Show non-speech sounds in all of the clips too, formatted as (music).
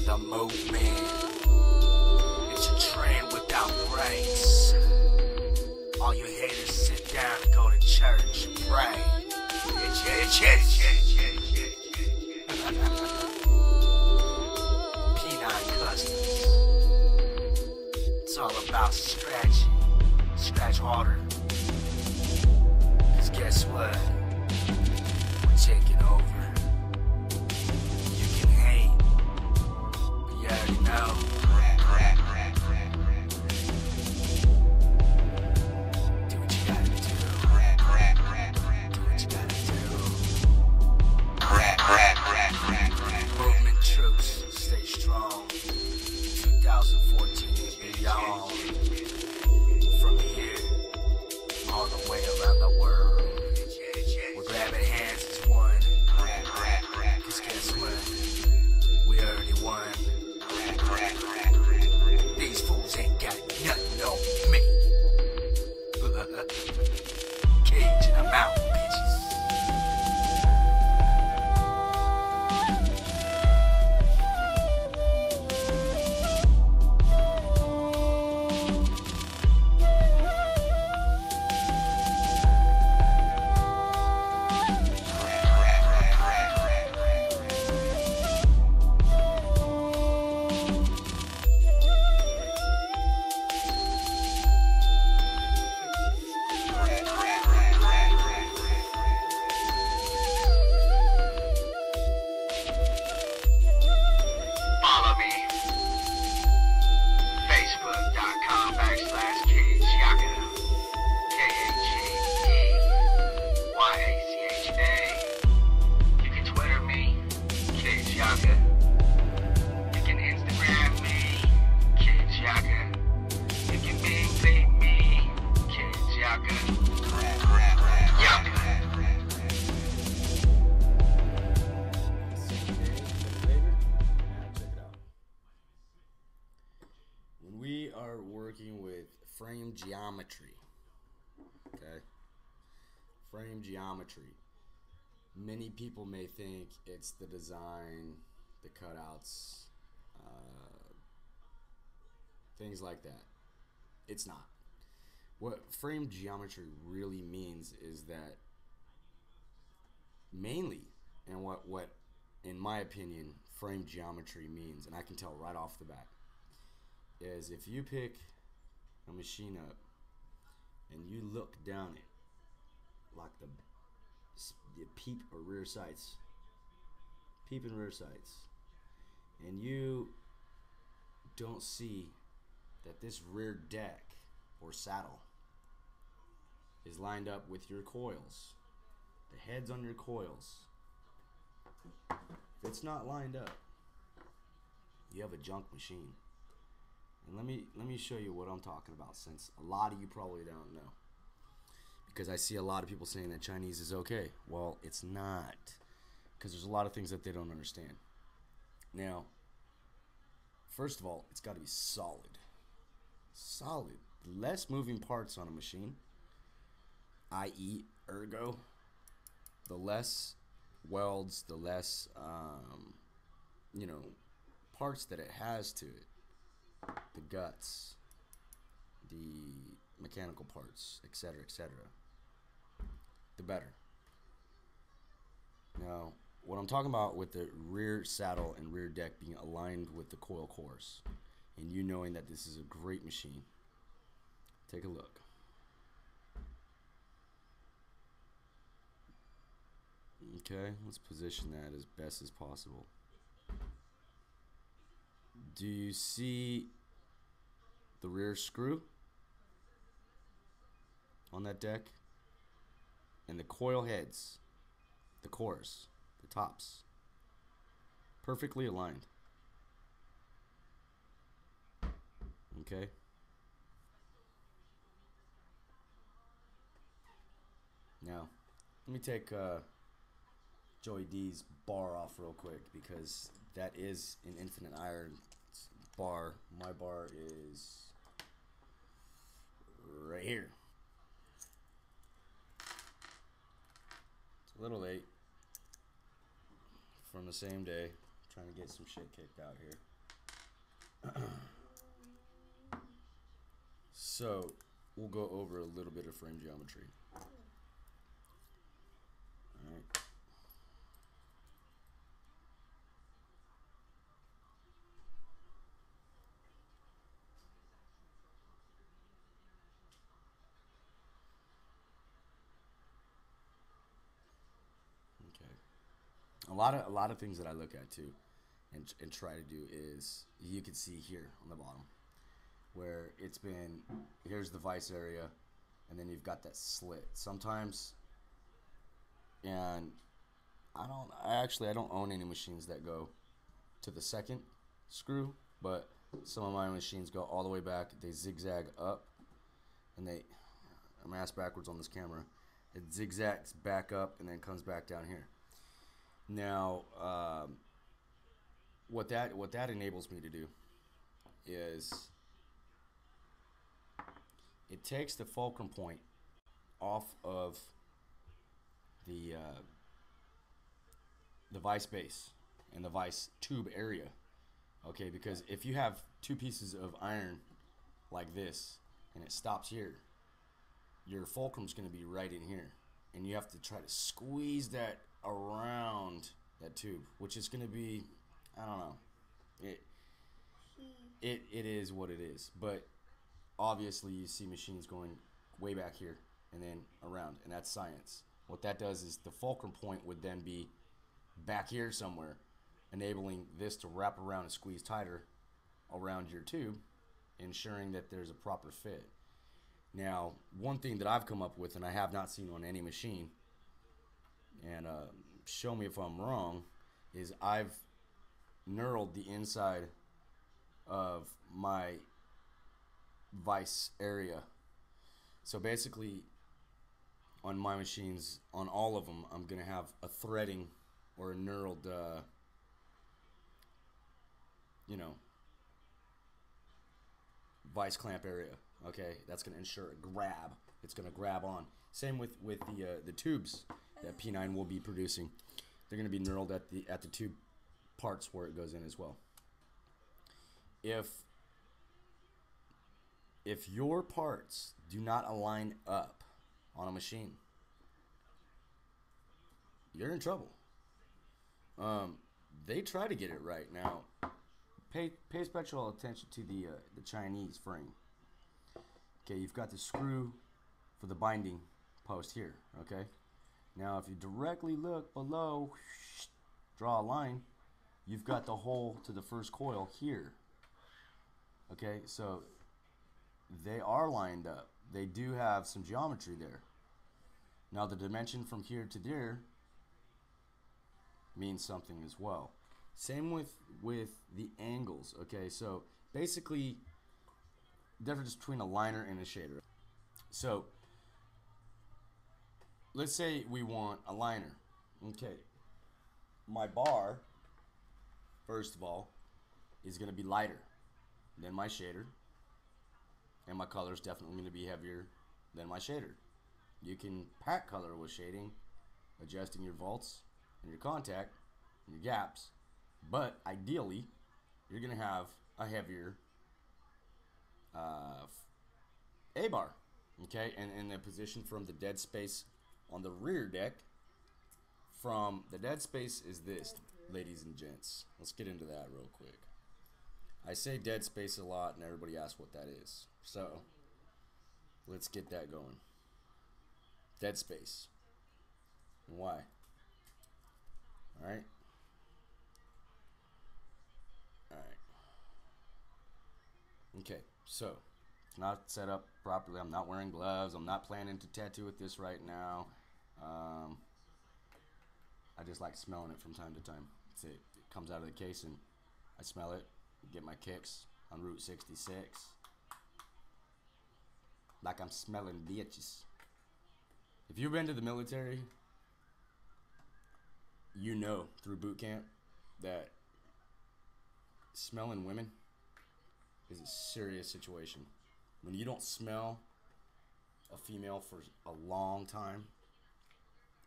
to the movement. It's a train without brakes. All you haters sit down, go to church, pray. Itch, itch, itch, itch, (laughs) itch, itch, itch. P9 Customs. It's all about scratching. Scratch harder. Cause guess what? We're taking over. Do. Movement troops, stay strong. 2014 and beyond. Geometry, many people may think it's the design, the cutouts, uh, things like that. It's not. What frame geometry really means is that mainly, and what, what in my opinion, frame geometry means, and I can tell right off the bat, is if you pick a machine up and you look down it, like the, the peep or rear sights, peep and rear sights, and you don't see that this rear deck or saddle is lined up with your coils, the heads on your coils. If it's not lined up, you have a junk machine. And let me let me show you what I'm talking about since a lot of you probably don't know. Because I see a lot of people saying that Chinese is okay. Well, it's not. Because there's a lot of things that they don't understand. Now, first of all, it's got to be solid. Solid. Less moving parts on a machine, i.e., ergo, the less welds, the less, um, you know, parts that it has to it the guts, the mechanical parts, etc., etc., the better. Now, what I'm talking about with the rear saddle and rear deck being aligned with the coil cores, and you knowing that this is a great machine, take a look. Okay, let's position that as best as possible. Do you see the rear screw on that deck? And the coil heads, the cores, the tops, perfectly aligned. Okay? Now, let me take uh, Joey D's bar off real quick because that is an infinite iron bar. My bar is right here. A little late from the same day. Trying to get some shit kicked out here. (clears throat) so we'll go over a little bit of frame geometry. All right. Okay. A lot of a lot of things that I look at too, and and try to do is you can see here on the bottom, where it's been here's the vice area, and then you've got that slit. Sometimes, and I don't I actually I don't own any machines that go to the second screw, but some of my machines go all the way back. They zigzag up, and they I'm ass backwards on this camera. It zigzags back up and then comes back down here. Now, um, what that what that enables me to do is it takes the fulcrum point off of the uh, the vice base and the vice tube area. Okay, because if you have two pieces of iron like this and it stops here, your fulcrum's going to be right in here, and you have to try to squeeze that around that tube, which is going to be, I don't know, it it it is what it is. But obviously, you see machines going way back here and then around, and that's science. What that does is the fulcrum point would then be back here somewhere, enabling this to wrap around and squeeze tighter around your tube, ensuring that there's a proper fit. Now, one thing that I've come up with, and I have not seen on any machine, and uh, show me if I'm wrong, is I've knurled the inside of my vice area. So basically, on my machines, on all of them, I'm going to have a threading or a knurled, uh, you know, vice clamp area. Okay, that's going to ensure a grab. It's going to grab on. Same with with the uh, the tubes that P9 will be producing. They're going to be knurled at the at the tube parts where it goes in as well. If if your parts do not align up on a machine, you're in trouble. Um, they try to get it right now. Pay pay special attention to the uh, the Chinese frame. Okay, you've got the screw for the binding post here. Okay, now if you directly look below, draw a line, you've got the hole to the first coil here. Okay, so they are lined up. They do have some geometry there. Now the dimension from here to there means something as well. Same with with the angles. Okay, so basically difference between a liner and a shader. So let's say we want a liner. Okay, my bar first of all is going to be lighter than my shader, and my color is definitely going to be heavier than my shader. You can pack color with shading, adjusting your volts and your contact and your gaps, but ideally, you're going to have a heavier uh, A bar, okay, and in the position from the dead space on the rear deck. From the dead space is this, ladies and gents. Let's get into that real quick. I say dead space a lot, and everybody asks what that is. So, let's get that going. Dead space. And why? Alright? Alright. Okay, so, it's not set up properly. I'm not wearing gloves. I'm not planning to tattoo with this right now. Um, I just like smelling it from time to time. It, it comes out of the case and I smell it, get my kicks on Route 66. Like I'm smelling bitches. If you've been to the military, you know through boot camp that smelling women is a serious situation. When you don't smell a female for a long time,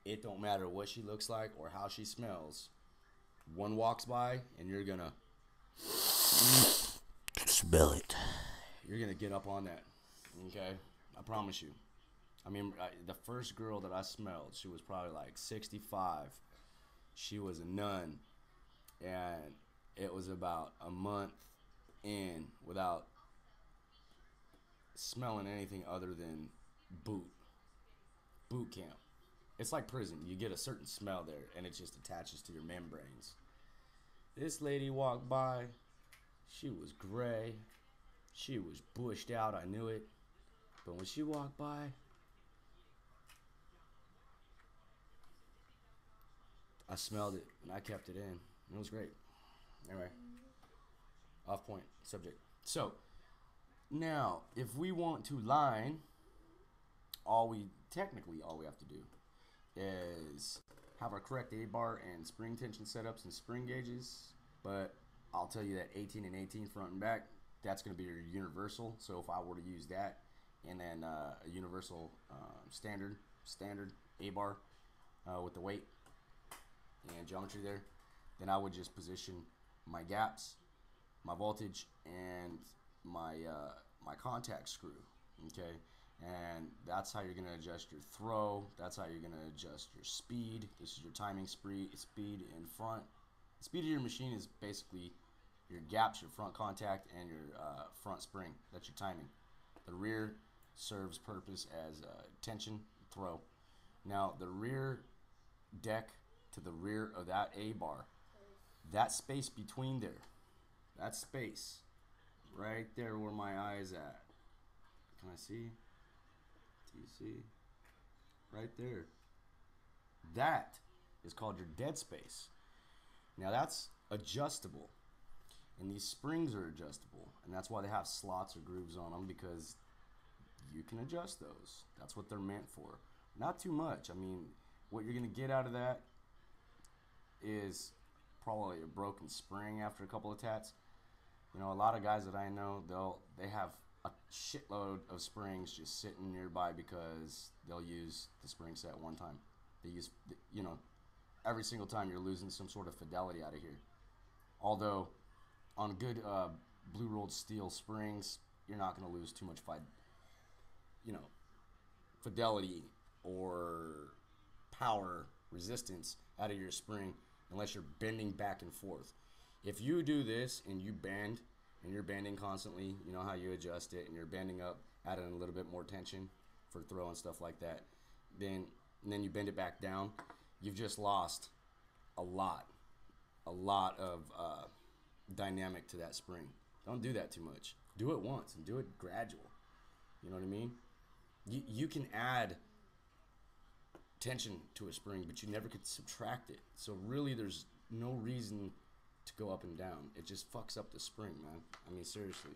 it don't matter what she looks like or how she smells. One walks by and you're gonna smell it. You're gonna get up on that. Okay, I promise you. I mean, I, the first girl that I smelled, she was probably like 65. She was a nun, and it was about a month in without smelling anything other than boot. Boot camp. It's like prison. You get a certain smell there, and it just attaches to your membranes. This lady walked by. She was gray. She was bushed out. I knew it. But when she walked by, I smelled it and I kept it in. It was great. Anyway, off point subject. So, now, if we want to line, all we technically all we have to do is have our correct A bar and spring tension setups and spring gauges. But I'll tell you that 18 and 18 front and back, that's going to be your universal. So if I were to use that and then uh, a universal uh, standard standard A bar uh, with the weight and geometry there, then I would just position my gaps, my voltage, and my uh, my contact screw. Okay, and that's how you're gonna adjust your throw. That's how you're gonna adjust your speed. This is your timing speed speed in front. The speed of your machine is basically your gaps, your front contact, and your uh, front spring. That's your timing. The rear serves purpose as uh, tension throw. Now the rear deck to the rear of that A bar, that space between there, that space, right there where my eye is at. Can I see? You see? Right there. That is called your dead space. Now that's adjustable. And these springs are adjustable. And that's why they have slots or grooves on them because you can adjust those. That's what they're meant for. Not too much. I mean, what you're going to get out of that is probably a broken spring after a couple of tats. You know, a lot of guys that I know, they'll they have a shitload of springs just sitting nearby because they'll use the spring set one time. They use, you know, every single time you're losing some sort of fidelity out of here. Although, on good uh, blue rolled steel springs, you're not going to lose too much, fi- you know, fidelity or power resistance out of your spring unless you're bending back and forth. If you do this and you bend and you're bending constantly, you know how you adjust it and you're bending up, adding a little bit more tension for throw and stuff like that, then then you bend it back down, you've just lost a lot, a lot of uh, dynamic to that spring. Don't do that too much. Do it once and do it gradual. You know what I mean? You, you can add tension to a spring, but you never could subtract it. So really, there's no reason to go up and down. It just fucks up the spring, man. I mean, seriously.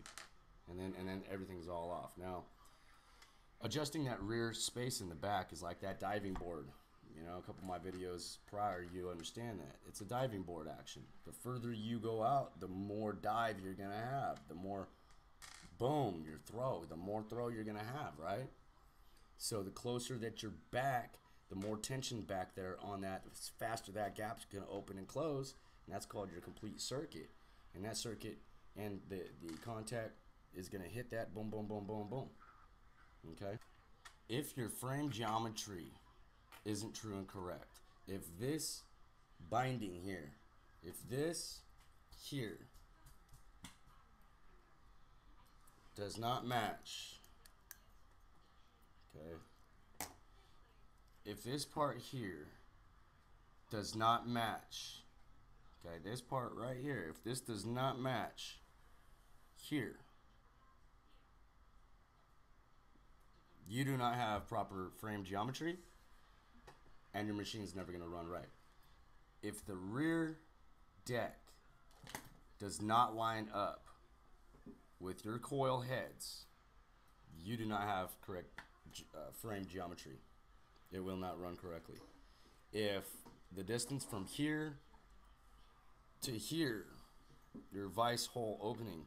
And then and then everything's all off. Now, adjusting that rear space in the back is like that diving board. You know, a couple of my videos prior, you understand that. It's a diving board action. The further you go out, the more dive you're going to have. The more boom, your throw, the more throw you're going to have, right? So the closer that you're back, the more tension back there on that, faster that gap's going to open and close. That's called your complete circuit. And that circuit and the, the contact is going to hit that boom, boom, boom, boom, boom. Okay? If your frame geometry isn't true and correct, if this binding here, if this here does not match, okay, if this part here does not match, okay, this part right here, if this does not match here, you do not have proper frame geometry and your machine is never going to run right. If the rear deck does not line up with your coil heads, you do not have correct uh, frame geometry. It will not run correctly. If the distance from here to hear your vice hole opening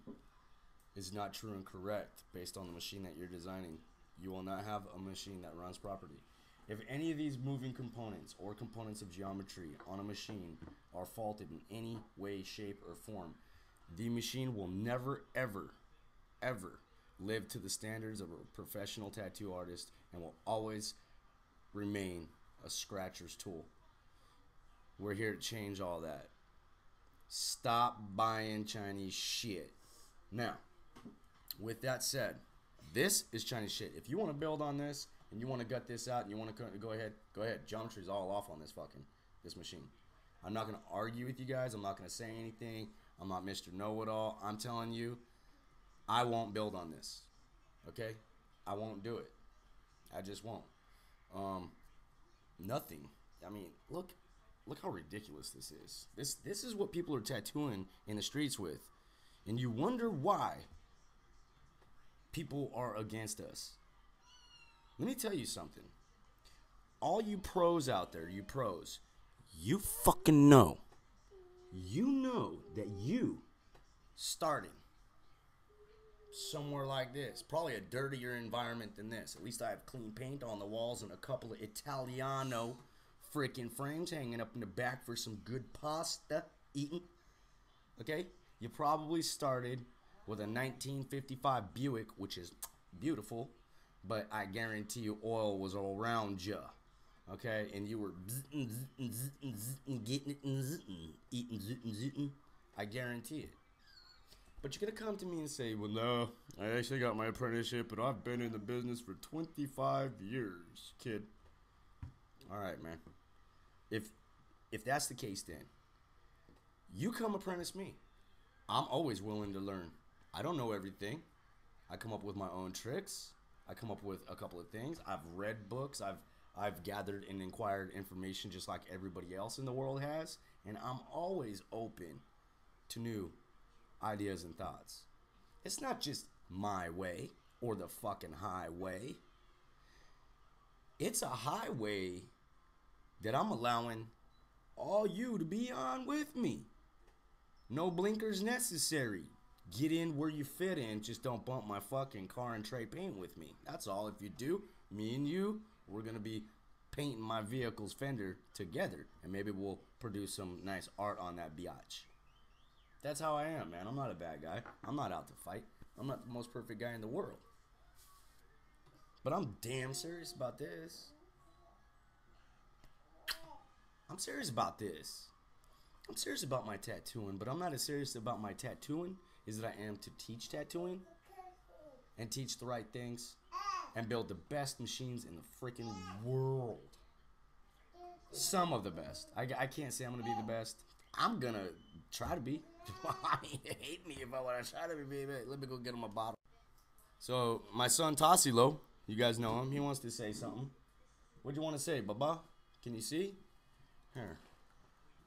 is not true and correct based on the machine that you're designing, you will not have a machine that runs properly. If any of these moving components or components of geometry on a machine are faulted in any way, shape, or form, the machine will never ever ever live to the standards of a professional tattoo artist and will always remain a scratcher's tool. We're here to change all that. Stop buying Chinese shit. Now, with that said, this is Chinese shit. If you want to build on this and you want to gut this out and you want to go ahead, go ahead. Geometry's all off on this fucking this machine. I'm not gonna argue with you guys. I'm not gonna say anything. I'm not Mr. Know It All. I'm telling you, I won't build on this. Okay, I won't do it. I just won't. Um, nothing. I mean, look, look how ridiculous this is. This this is what people are tattooing in the streets with, and you wonder why people are against us. Let me tell you something. All you pros out there, you pros, you fucking know. You know that you starting somewhere like this, probably a dirtier environment than this. At least I have clean paint on the walls and a couple of Italiano freaking frames hanging up in the back for some good pasta eating. Okay? You probably started with a 1955 Buick, which is beautiful, but I guarantee you oil was all around you. Okay? And you were getting it, eating, I guarantee it. But you're gonna come to me and say, "Well, no, I actually got my apprenticeship, but I've been in the business for 25 years, kid." All right, man. If if that's the case, then you come apprentice me. I'm always willing to learn. I don't know everything. I come up with my own tricks. I come up with a couple of things. I've read books. I've I've gathered and inquired information just like everybody else in the world has, and I'm always open to new ideas and thoughts. It's not just my way or the fucking highway. It's a highway that I'm allowing all you to be on with me. No blinkers necessary. Get in where you fit in. Just don't bump my fucking car and tray paint with me. That's all. If you do, me and you, we're gonna be painting my vehicle's fender together, and maybe we'll produce some nice art on that biatch. That's how I am, man. I'm not a bad guy. I'm not out to fight. I'm not the most perfect guy in the world. But I'm damn serious about this. I'm serious about this. I'm serious about my tattooing, but I'm not as serious about my tattooing as that I am to teach tattooing and teach the right things and build the best machines in the freaking world. Some of the best. I, I can't say I'm gonna be the best. I'm gonna try to be. (laughs) Mean, hate me if I want to try to be. Let me go get him a bottle. So my son Tassilo, you guys know him. He wants to say something. What do you want to say, Baba? Can you see? Here.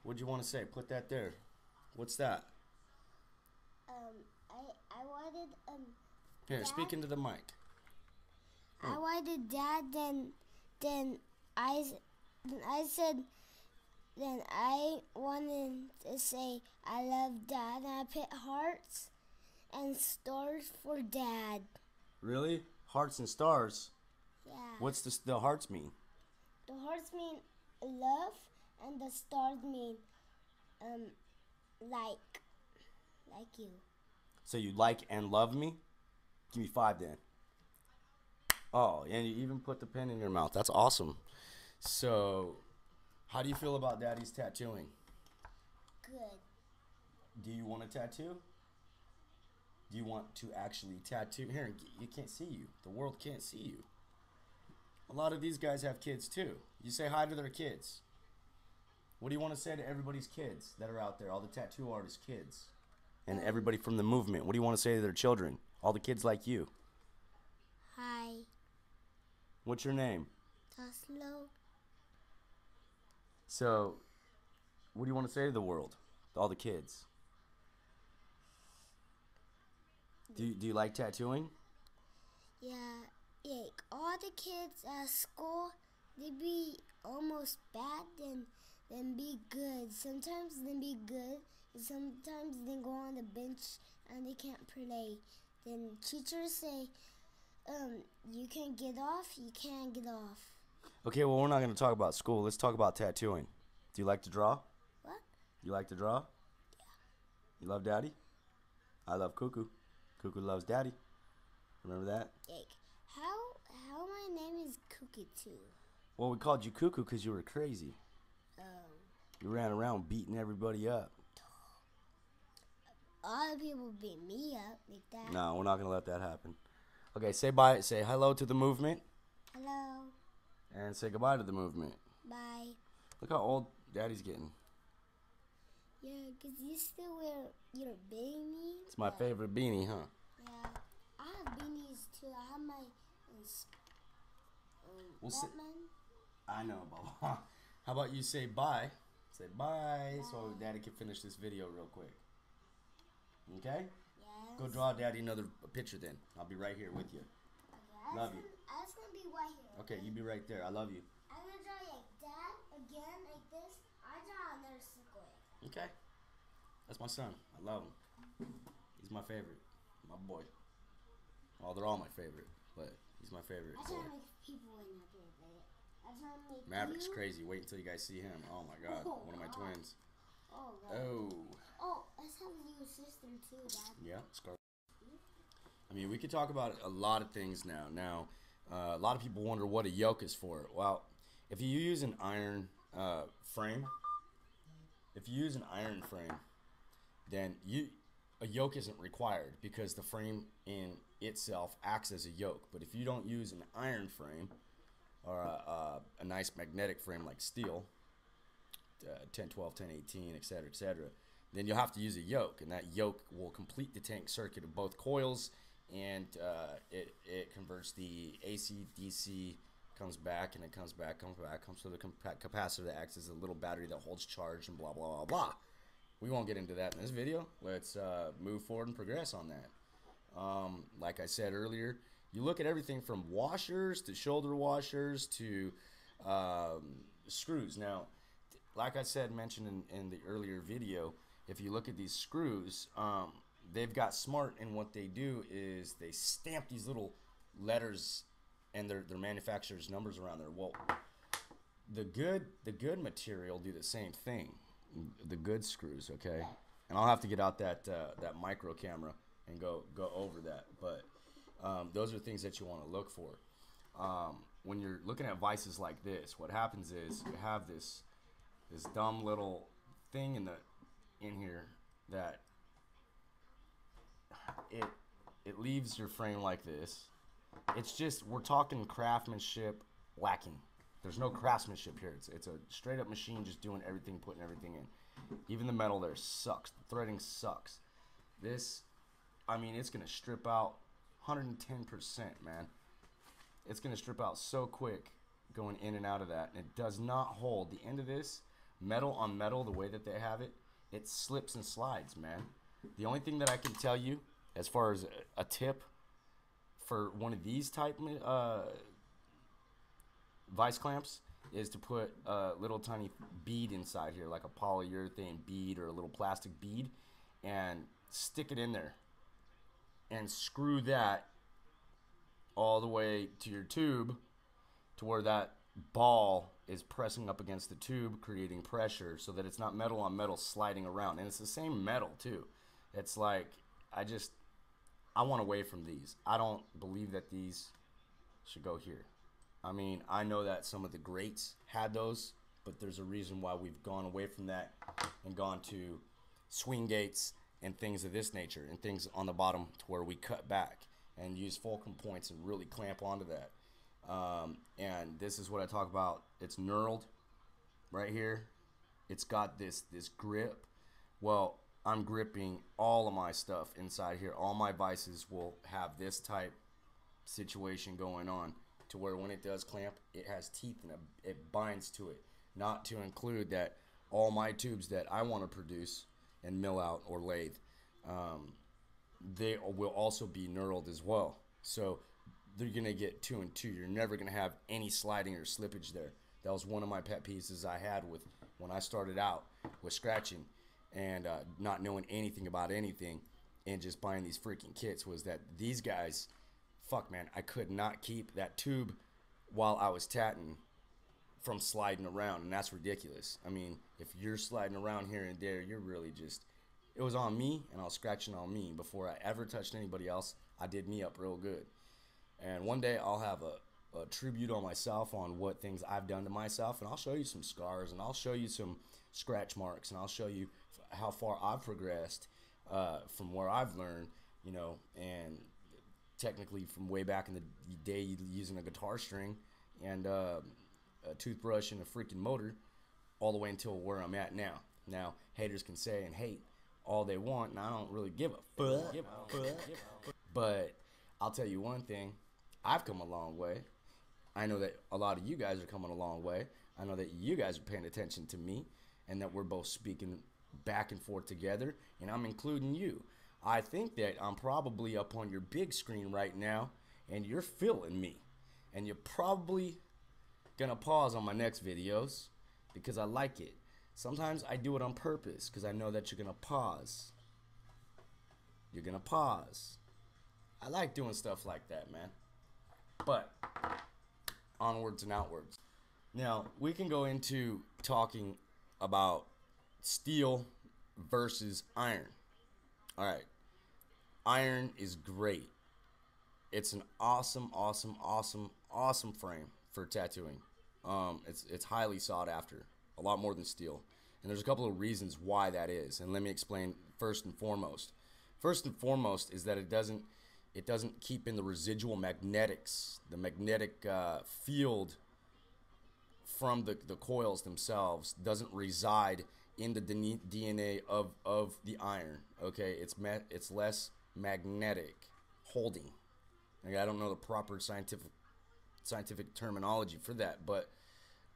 What'd you want to say? Put that there. What's that? Um, I I wanted um. Here, Dad? speak into the mic. I wanted dad. Then then I then I said. Then I wanted to say I love dad, and I put hearts and stars for dad. Really? Hearts and stars. Yeah. What's the the hearts mean? The hearts mean love, and the stars mean um like like you. So you like and love me? Give me five then. Oh, and you even put the pen in your mouth. That's awesome. So, how do you feel about Daddy's tattooing? Good. Do you want a tattoo? Do you want to actually tattoo? Here, you can't see you. The world can't see you. A lot of these guys have kids too. You say hi to their kids. What do you want to say to everybody's kids that are out there? All the tattoo artists' kids. And everybody from the movement. What do you want to say to their children? All the kids like you. Hi, What's your name? Taslo. So, what do you want to say to the world? To all the kids? Do you, do you like tattooing? Yeah, like all the kids at school, they be almost bad, then then be good. Sometimes then be good, sometimes then go on the bench and they can't play. Then teachers say, um, you can get off, you can't get off. Okay, well, we're not going to talk about school. Let's talk about tattooing. Do you like to draw? What? You like to draw? Yeah. You love daddy? I love Cuckoo. Cuckoo loves daddy. Remember that? Like, how how my name is Kukatu? Well, we called you cuckoo because you were crazy. You ran around beating everybody up. other people beat me up like that. No, we're not gonna let that happen. Okay, say bye. Say hello to the movement, Hello, and say goodbye to the movement. bye. Look how old Daddy's getting. Yeah, cause you still wear your beanie. It's my favorite beanie, huh? Yeah, I have beanies too. I have my um, um, We'll Batman. I know, Bubba. (laughs) How about you say bye? Say bye, so Daddy can finish this video real quick. Okay? Yes. Go draw Daddy another picture then. I'll be right here with you. Okay, Love you. I was gonna be right here. Okay, you be right there. I love you. I'm gonna draw like that again, like this. I draw another square. Okay. That's my son. I love him. He's my favorite. My boy. Well, they're all my favorite, but he's my favorite. I try to make people in favorite. I try to make Maverick's crazy. Wait until you guys see him. Oh my god. Oh, One of my God. twins. Oh, God. Oh. Oh, let's have you system too, Dad. Yeah, Scar. I mean, we could talk about a lot of things now. Now, uh, a lot of people wonder what a yoke is for. Well, if you use an iron uh, frame, if you use an iron frame, then you a yoke isn't required because the frame in itself acts as a yoke. But if you don't use an iron frame or a, a, a nice magnetic frame like steel, uh, 10, 12, 10, 18, et cetera, et cetera, then you'll have to use a yoke, and that yoke will complete the tank circuit of both coils, and uh, it, it converts the AC, DC, comes back, and it comes back, comes back, comes to the capacitor that acts as a little battery that holds charge, and blah, blah, blah, blah. We won't get into that in this video. Let's uh, move forward and progress on that. Um, like I said earlier, you look at everything from washers to shoulder washers to um, screws. Now, like I said, mentioned in, in the earlier video, if you look at these screws, um, they've got smart, and what they do is they stamp these little letters and their, their manufacturer's numbers around there. Well, the good the good material do the same thing. The good screws, okay. And I'll have to get out that uh, that micro camera and go go over that. But um, those are things that you want to look for. Um, when you're looking at vices like this, what happens is you have this this dumb little thing in the in here that it it leaves your frame like this. It's just we're talking craftsmanship lacking. There's no craftsmanship here. It's it's a straight up machine just doing everything, putting everything in. Even the metal there sucks. The threading sucks. This, I mean, it's gonna strip out 110%, man. It's gonna strip out so quick going in and out of that, and it does not hold. The end of this, metal on metal, the way that they have it, it slips and slides, man. The only thing that I can tell you, as far as a, a tip for one of these type uh, vice clamps, is to put a little tiny bead inside here, like a polyurethane bead or a little plastic bead, and stick it in there, and screw that all the way to your tube to where that ball is pressing up against the tube, creating pressure so that it's not metal on metal sliding around. And it's the same metal, too. It's like, I just, I want away from these. I don't believe that these should go here. I mean, I know that some of the greats had those, but there's a reason why we've gone away from that and gone to swing gates and things of this nature and things on the bottom to where we cut back and use fulcrum points and really clamp onto that. Um, and this is what I talk about. It's knurled right here. It's got this this grip. Well, I'm gripping all of my stuff inside here. All my vices will have this type situation going on to where when it does clamp, it has teeth and it, it binds to it. Not to include that all my tubes that I want to produce and mill out or lathe, um, they will also be knurled as well. So they're gonna get two and two. You're never gonna have any sliding or slippage there. That was one of my pet pieces I had with when I started out with scratching and uh, not knowing anything about anything and just buying these freaking kits was that these guys, fuck man, I could not keep that tube while I was tatting from sliding around, and that's ridiculous. I mean, if you're sliding around here and there, you're really just. It was on me, and I was scratching on me before I ever touched anybody else. I did me up real good. And one day I'll have a, a tribute on myself on what things I've done to myself, and I'll show you some scars, and I'll show you some scratch marks, and I'll show you how far I've progressed uh, from where I've learned, you know, and technically from way back in the day using a guitar string and uh, a toothbrush and a freaking motor all the way until where I'm at now. Now, haters can say and hate all they want, and I don't really give a fuck. Give a fuck. But I'll tell you one thing I've come a long way. I know that a lot of you guys are coming a long way. I know that you guys are paying attention to me and that we're both speaking back and forth together, and I'm including you. I think that I'm probably up on your big screen right now, and you're feeling me. And you're probably gonna pause on my next videos because I like it. Sometimes I do it on purpose because I know that you're gonna pause. You're gonna pause. I like doing stuff like that, man. But onwards and outwards. Now, we can go into talking about steel versus iron. All right. Iron is great. It's an awesome, awesome, awesome, awesome frame for tattooing. Um, it's it's highly sought after, a lot more than steel. And there's a couple of reasons why that is. And let me explain first and foremost. First and foremost is that it doesn't it doesn't keep in the residual magnetics, the magnetic uh, field from the, the coils themselves doesn't reside in the DNA of, of the iron. Okay, it's ma- it's less magnetic holding. I don't know the proper scientific scientific terminology for that, but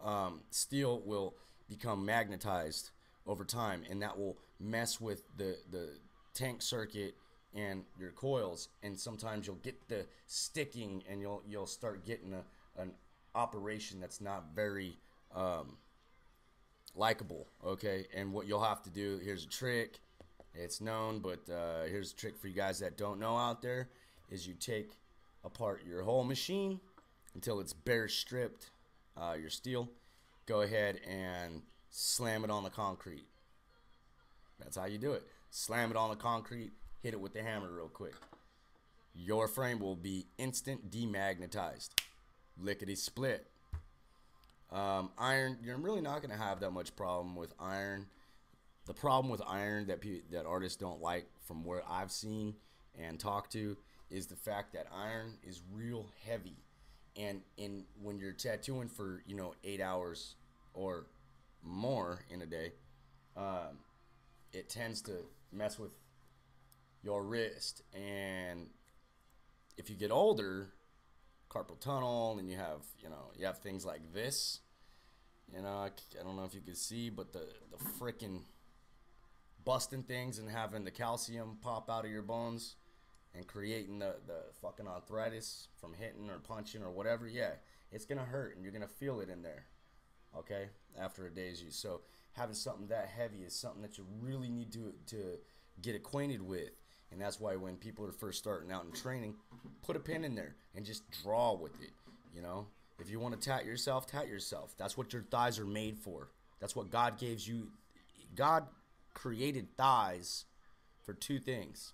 um, steel will become magnetized over time, and that will mess with the the tank circuit and your coils, and sometimes you'll get the sticking, and you'll you'll start getting a, an operation that's not very um, likable. Okay, and what you'll have to do here's a trick. It's known, but uh, here's a trick for you guys that don't know out there: is you take apart your whole machine until it's bare stripped, uh, your steel. Go ahead and slam it on the concrete. That's how you do it. Slam it on the concrete, hit it with the hammer real quick. Your frame will be instant demagnetized. Lickety split. Um, iron, you're really not going to have that much problem with iron. The problem with iron that that artists don't like, from where I've seen and talked to, is the fact that iron is real heavy, and in when you're tattooing for you know eight hours or more in a day, um, it tends to mess with your wrist. And if you get older, carpal tunnel, and you have you know you have things like this. You know, I, I don't know if you can see, but the the freaking busting things and having the calcium pop out of your bones and creating the, the fucking arthritis from hitting or punching or whatever, yeah, it's gonna hurt and you're gonna feel it in there. Okay, after a day's use. So having something that heavy is something that you really need to to get acquainted with. And that's why when people are first starting out in training, put a pin in there and just draw with it. You know, if you want to tat yourself, tat yourself. That's what your thighs are made for. That's what God gives you. God created thighs for two things,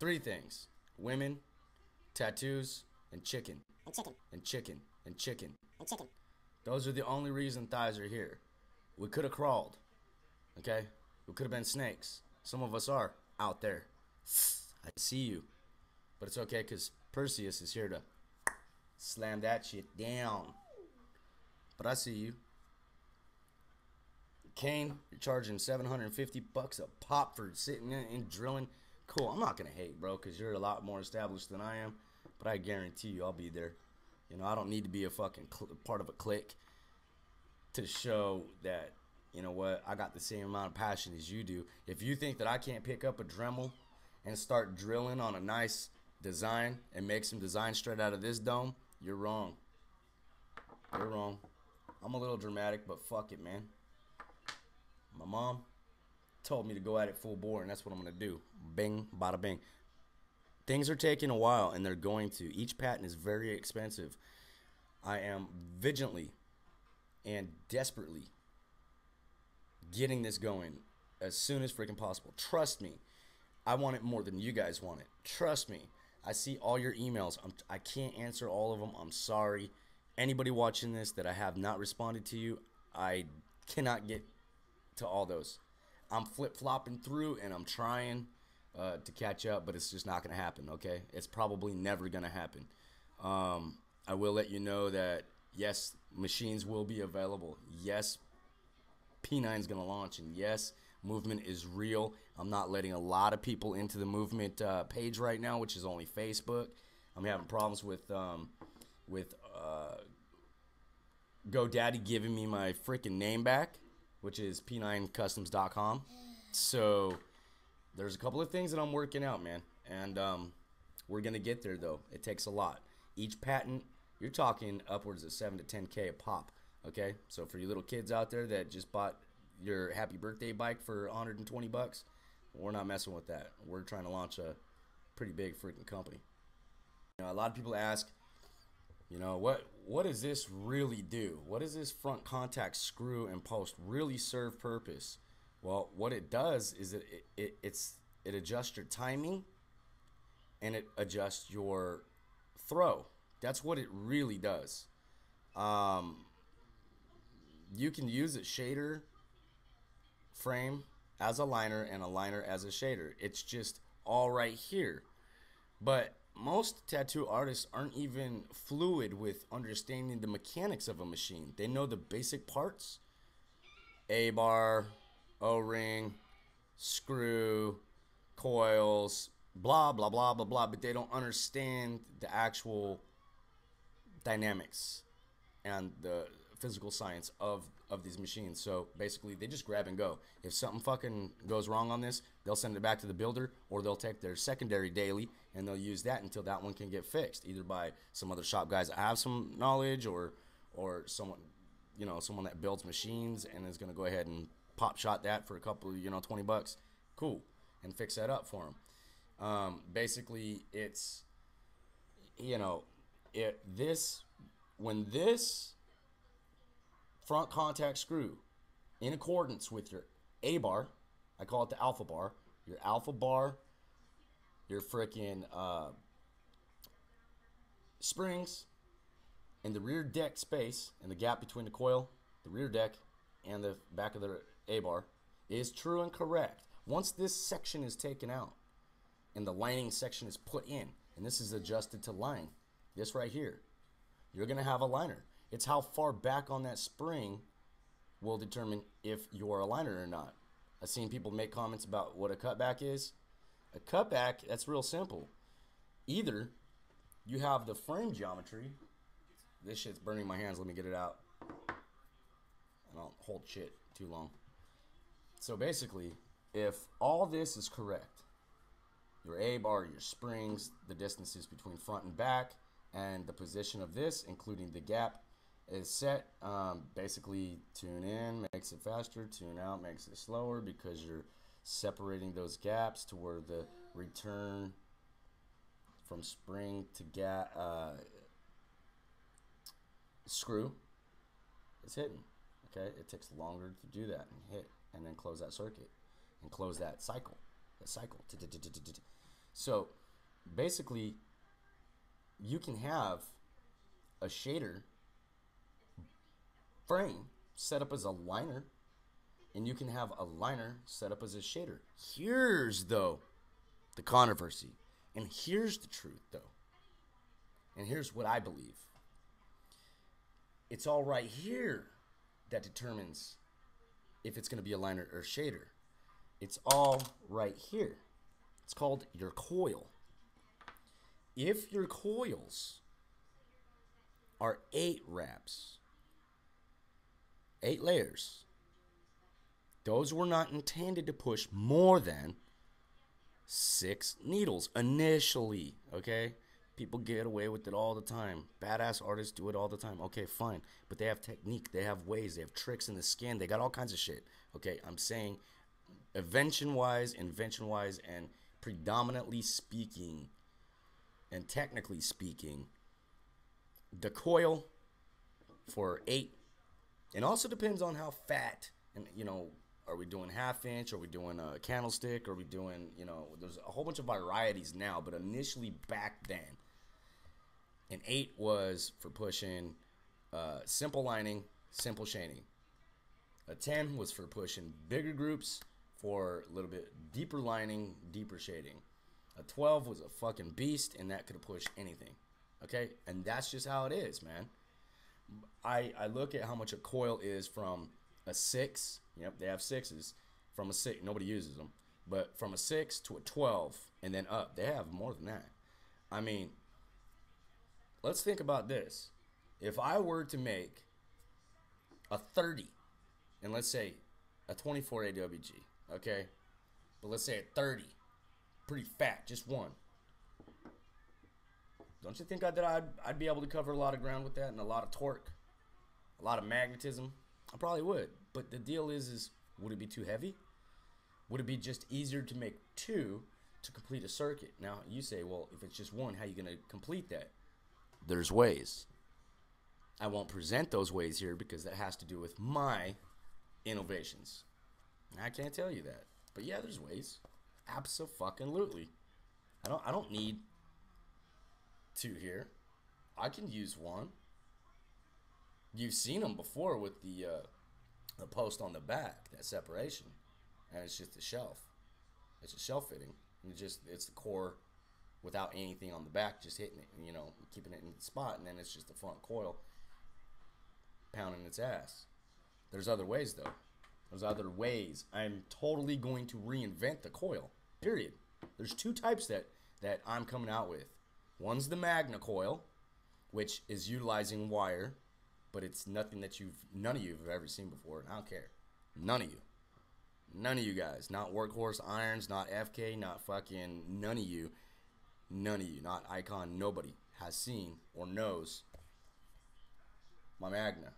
three things: women, tattoos, and chicken, and chicken, and chicken, and chicken. and chicken. Those are the only reason thighs are here. We could have crawled. Okay? We could have been snakes. Some of us are out there. (sighs) I see you. But it's okay because Perseus is here to slam that shit down. But I see you. Cain, you're charging 750 bucks a pop for sitting in and drilling. Cool. I'm not to hate, bro, because you're a lot more established than I am. But I guarantee you I'll be there. You know, I don't need to be a fucking part of a clique to show that, you know what, I got the same amount of passion as you do. If you think that I can't pick up a Dremel and start drilling on a nice design and make some design straight out of this dome, you're wrong. You're wrong. I'm a little dramatic, but fuck it, man. My mom told me to go at it full bore, and that's what I'm gonna do. Bing, bada bing. Things are taking a while, and they're going to. Each patent is very expensive. I am vigilantly and desperately getting this going as soon as freaking possible. Trust me, I want it more than you guys want it. Trust me, I see all your emails. I'm, I can't answer all of them. I'm sorry. Anybody watching this that I have not responded to you, I cannot get to all those. I'm flip flopping through and I'm trying uh, to catch up, but it's just not going to happen, okay? It's probably never going to happen. Um, I will let you know that, yes, machines will be available. Yes, P9 is going to launch, and yes, movement is real. I'm not letting a lot of people into the movement uh, page right now, which is only Facebook. I'm having problems with um, with uh, GoDaddy giving me my freaking name back, which is p9customs.com. So there's a couple of things that I'm working out, man, and um, we're gonna get there though. It takes a lot. Each patent, you're talking upwards of seven to ten k a pop. Okay, so for you little kids out there that just bought your happy birthday bike for 120 bucks, we're not messing with that. We're trying to launch a pretty big freaking company. You know, a lot of people ask, you know, what what does this really do? What does this front contact screw and post really serve purpose? Well, what it does is it, it, it it's it adjusts your timing and it adjusts your throw. That's what it really does. Um, you can use a shader frame as a liner and a liner as a shader. It's just all right here. But most tattoo artists aren't even fluid with understanding the mechanics of a machine. They know the basic parts A bar, O ring, screw, coils, blah, blah, blah, blah, blah, but they don't understand the actual dynamics and the physical science of of these machines. So basically, they just grab and go. If something fucking goes wrong on this, they'll send it back to the builder, or they'll take their secondary daily and they'll use that until that one can get fixed, either by some other shop guys that have some knowledge, or or someone, you know, someone that builds machines and is going to go ahead and pop shot that for a couple, you know, twenty bucks. Cool, and fix that up for them. Um, basically, it's you know, it this when this front contact screw in accordance with your A bar. I call it the alpha bar. Your alpha bar, your freaking uh, springs, and the rear deck space and the gap between the coil, the rear deck, and the back of the A bar is true and correct. Once this section is taken out and the lining section is put in, and this is adjusted to line, this right here, you're going to have a liner. It's how far back on that spring will determine if you're a liner or not. I've seen people make comments about what a cutback is. A cutback, that's real simple. Either you have the frame geometry. This shit's burning my hands. Let me get it out. I don't hold shit too long. So basically, if all this is correct, your A bar, your springs, the distances between front and back, and the position of this, including the gap, is set. Um, basically, tune in makes it faster, tune out makes it slower because you're separating those gaps to where the return from spring to gap uh, screw is hitting. Okay, it takes longer to do that and hit and then close that circuit and close that cycle. That cycle. So basically, you can have a shader frame set up as a liner, and you can have a liner set up as a shader. Here's, though, the controversy. And here's the truth, though. And here's what I believe it's all right here that determines if it's going to be a liner or shader. It's all right here. It's called your coil. If your coils are eight wraps, eight layers. Those were not intended to push more than six needles initially, okay? People get away with it all the time. Badass artists do it all the time. Okay, fine. But they have technique, they have ways, they have tricks in the skin, they got all kinds of shit. Okay, I'm saying invention wise, invention wise, and predominantly speaking, and technically speaking, the coil for eight it also depends on how fat and you know Are we doing half inch? Are we doing a candlestick? Are we doing, you know, there's a whole bunch of varieties now, but initially back then, an 8 was for pushing uh, simple lining, simple shading. A 10 was for pushing bigger groups for a little bit deeper lining, deeper shading. A 12 was a fucking beast, and that could have pushed anything. Okay? And that's just how it is, man. I, I look at how much a coil is from a 6. Yep, they have 6s. From a 6, nobody uses them. But from a 6 to a 12 and then up, they have more than that. I mean, let's think about this. If I were to make a 30, and let's say a 24 AWG, okay? But let's say a 30, pretty fat, just one. Don't you think I, that I'd, I'd be able to cover a lot of ground with that and a lot of torque, a lot of magnetism? I probably would. But the deal is, is would it be too heavy? Would it be just easier to make two to complete a circuit? Now you say, well, if it's just one, how are you going to complete that? There's ways. I won't present those ways here because that has to do with my innovations. I can't tell you that. But yeah, there's ways. Absolutely. I don't I don't need two here. I can use one. You've seen them before with the uh, the post on the back, that separation, and it's just a shelf. It's a shelf fitting. And it's just it's the core without anything on the back, just hitting it, you know, keeping it in the spot, and then it's just the front coil pounding its ass. There's other ways though. There's other ways. I'm totally going to reinvent the coil. Period. There's two types that that I'm coming out with. One's the Magna coil, which is utilizing wire, but it's nothing that you've none of you have ever seen before. I don't care. None of you. None of you guys. Not workhorse irons, not FK, not fucking none of you. None of you, not Icon, nobody has seen or knows my Magna.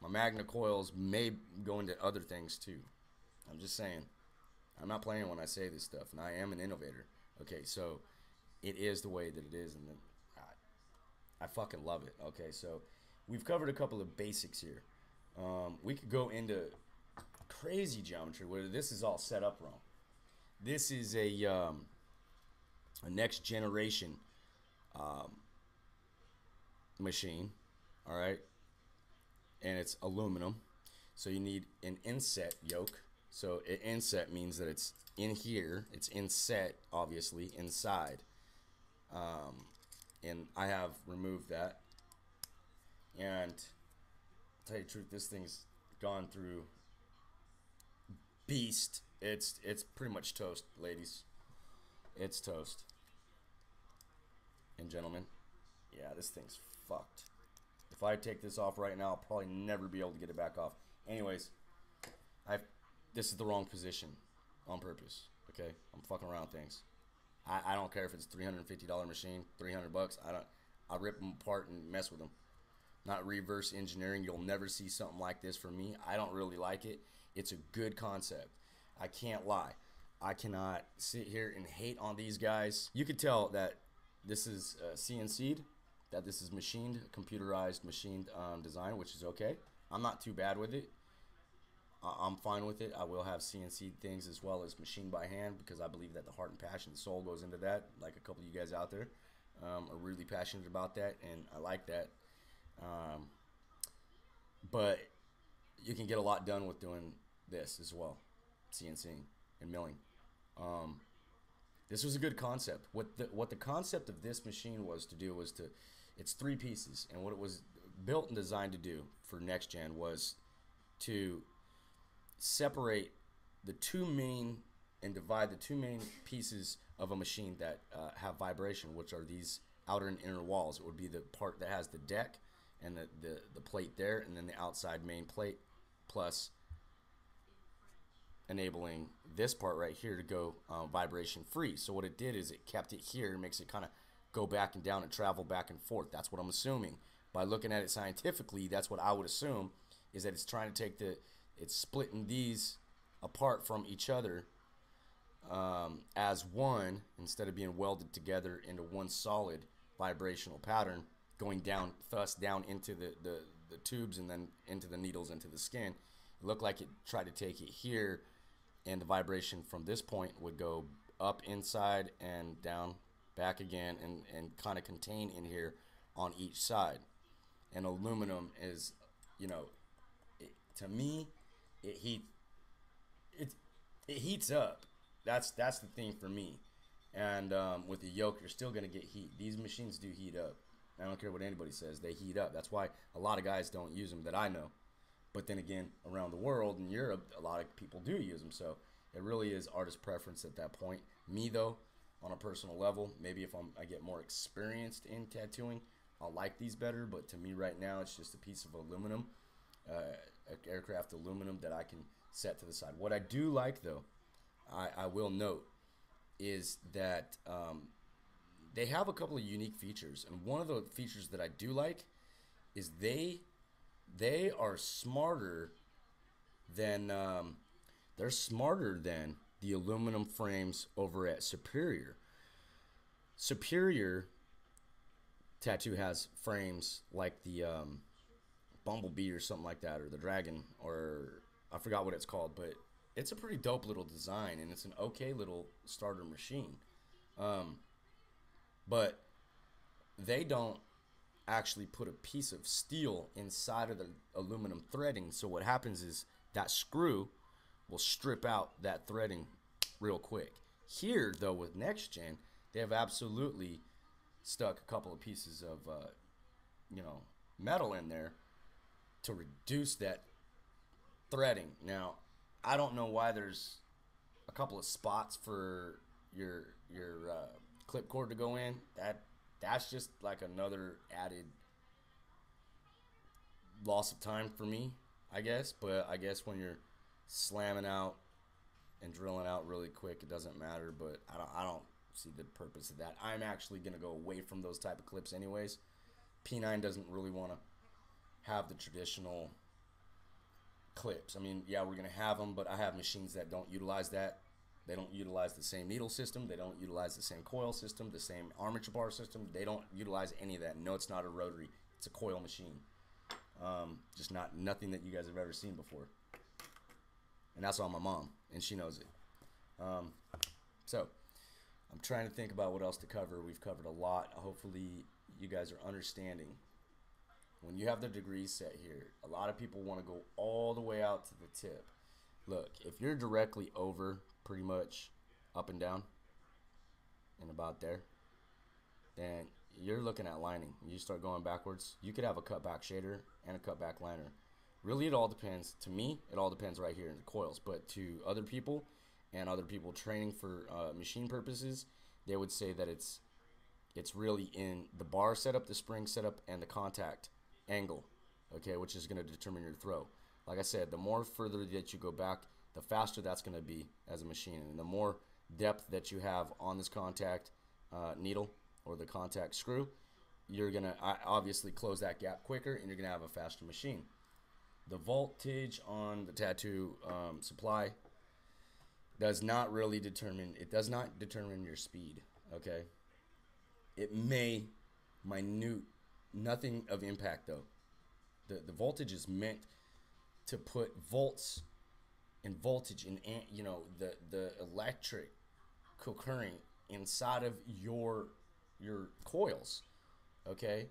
My Magna coils may go into other things too. I'm just saying. I'm not playing when I say this stuff, and I am an innovator. Okay, so it is the way that it is, and I, I fucking love it. Okay, so we've covered a couple of basics here. Um, we could go into crazy geometry where this is all set up wrong. This is a um, a next generation um, machine. All right, and it's aluminum. So you need an inset yoke. So an inset means that it's in here. It's inset, obviously, inside. Um, and I have removed that. And tell you the truth, this thing's gone through beast. It's it's pretty much toast, ladies. It's toast. And gentlemen, yeah, this thing's fucked. If I take this off right now, I'll probably never be able to get it back off. Anyways, I this is the wrong position on purpose. Okay, I'm fucking around things. I, I don't care if it's three hundred fifty dollar machine, three hundred bucks. I don't. I rip them apart and mess with them. Not reverse engineering. You'll never see something like this from me. I don't really like it. It's a good concept. I can't lie. I cannot sit here and hate on these guys. You could tell that this is uh, CNC'd that this is machined, computerized, machined um, design, which is okay. I'm not too bad with it. I- am fine with it. I will have CNC things as well as machine by hand because I believe that the heart and passion, the soul goes into that. Like a couple of you guys out there um, are really passionate about that, and I like that. Um, but you can get a lot done with doing this as well, CNC and milling. Um, this was a good concept. What the what the concept of this machine was to do was to it's three pieces, and what it was built and designed to do for next gen was to separate the two main and divide the two main pieces of a machine that uh, have vibration, which are these outer and inner walls. It would be the part that has the deck and the, the, the plate there, and then the outside main plate, plus enabling this part right here to go uh, vibration free. So what it did is it kept it here, makes it kind of go back and down and travel back and forth. That's what I'm assuming. By looking at it scientifically, that's what I would assume is that it's trying to take the, it's splitting these apart from each other um, as one instead of being welded together into one solid vibrational pattern going down, thus down into the, the, the tubes and then into the needles, into the skin. It looked like it tried to take it here, and the vibration from this point would go up inside and down, back again, and, and kind of contain in here on each side. And aluminum is, you know, it, to me, it heat it it heats up. That's that's the thing for me. And um, with the yoke, you're still gonna get heat. These machines do heat up. I don't care what anybody says; they heat up. That's why a lot of guys don't use them that I know. But then again, around the world in Europe, a lot of people do use them. So it really is artist preference at that point. Me though, on a personal level, maybe if I'm, I get more experienced in tattooing, I'll like these better. But to me, right now, it's just a piece of aluminum, uh, aircraft aluminum that I can set to the side. What I do like though, I, I will note, is that um, they have a couple of unique features, and one of the features that I do like is they they are smarter than um, they're smarter than the aluminum frames over at Superior. Superior tattoo has frames like the um, Bumblebee or something like that, or the Dragon, or I forgot what it's called, but it's a pretty dope little design, and it's an okay little starter machine. Um, but they don't actually put a piece of steel inside of the aluminum threading. So what happens is that screw will strip out that threading real quick. Here, though, with next gen, they have absolutely stuck a couple of pieces of, uh, you know, metal in there to reduce that threading. Now, I don't know why there's a couple of spots for your your uh, clip cord to go in. That that's just like another added loss of time for me, I guess. But I guess when you're slamming out and drilling out really quick, it doesn't matter. But I don't, I don't see the purpose of that. I'm actually gonna go away from those type of clips, anyways. P9 doesn't really want to have the traditional clips. I mean, yeah, we're gonna have them, but I have machines that don't utilize that. They don't utilize the same needle system. They don't utilize the same coil system, the same armature bar system. They don't utilize any of that. No, it's not a rotary. It's a coil machine. Um, just not nothing that you guys have ever seen before. And that's all my mom, and she knows it. Um, so, I'm trying to think about what else to cover. We've covered a lot. Hopefully, you guys are understanding. When you have the degrees set here, a lot of people want to go all the way out to the tip. Look, if you're directly over pretty much up and down and about there, then you're looking at lining. You start going backwards. You could have a cutback shader and a cutback liner. Really, it all depends. To me, it all depends right here in the coils. But to other people and other people training for uh, machine purposes, they would say that it's it's really in the bar setup, the spring setup, and the contact angle, okay, which is going to determine your throw. Like I said, the more further that you go back, the faster that's going to be as a machine. And the more depth that you have on this contact uh, needle or the contact screw, you're going to obviously close that gap quicker and you're going to have a faster machine. The voltage on the tattoo um, supply does not really determine, it does not determine your speed, okay? It may minute, nothing of impact though. The, the voltage is meant to put volts and voltage and you know the the electric current inside of your your coils okay?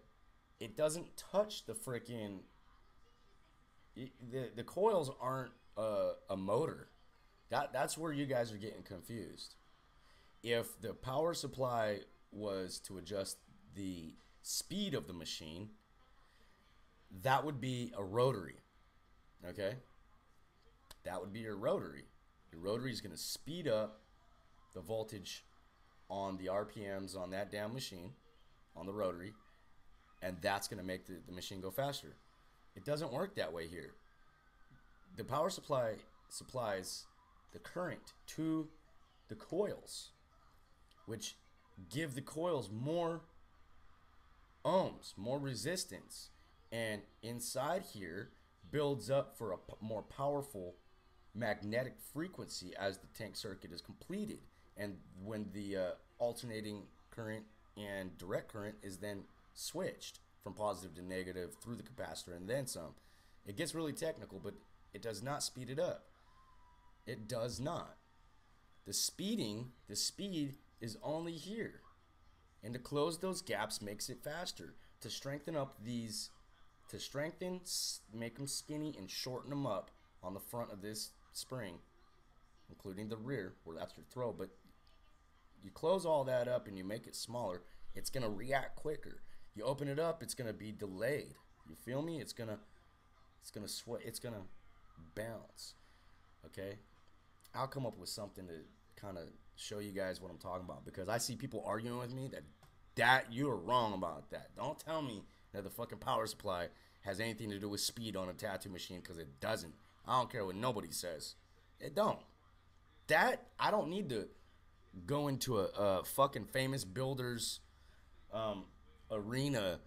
It doesn't touch the freaking the the coils aren't a, a motor. That that's where you guys are getting confused. If the power supply was to adjust the speed of the machine that would be a rotary okay that would be your rotary. Your rotary is going to speed up the voltage on the RPMs on that damn machine, on the rotary, and that's going to make the, the machine go faster. It doesn't work that way here. The power supply supplies the current to the coils, which give the coils more ohms, more resistance, and inside here builds up for a more powerful magnetic frequency as the tank circuit is completed. And when the uh, alternating current and direct current is then switched from positive to negative through the capacitor and then some. It gets really technical, but It does not speed it up. It does not. The speeding, the speed is only here. And to close those gaps makes it faster. To strengthen up these, to strengthen, make them skinny and shorten them up on the front of this spring, including the rear, where that's your throw. But you close all that up and you make it smaller, it's going to react quicker. You open it up, it's going to be delayed. You feel me? It's going to, it's going to sweat, it's going to bounce. Okay? I'll come up with something to kind of show you guys what I'm talking about because I see people arguing with me that that you are wrong about that. Don't tell me that the fucking power supply has anything to do with speed on a tattoo machine because it doesn't. I don't care what nobody says. It don't. That I don't need to go into a, a fucking famous builders um, arena